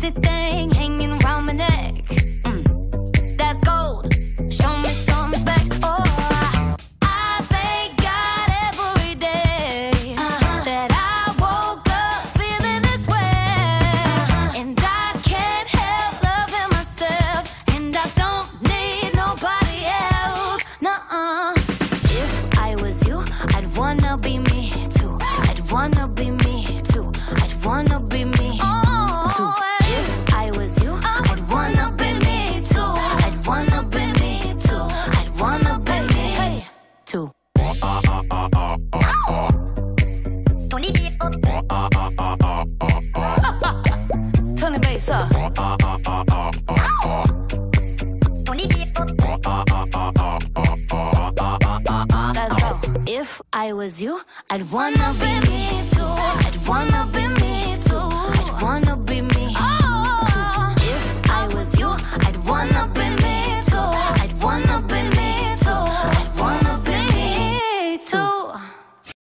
What's thing hanging round my neck? Mm, that's gold. Show me some respect. Oh, I thank God every day that I woke up feeling this way, and I can't help loving myself, and I don't need nobody else. Nuh-uh. If I was you, I'd wanna be me too. I'd wanna be me Turn the bass up. Let's go. If I was you, I'd wanna be me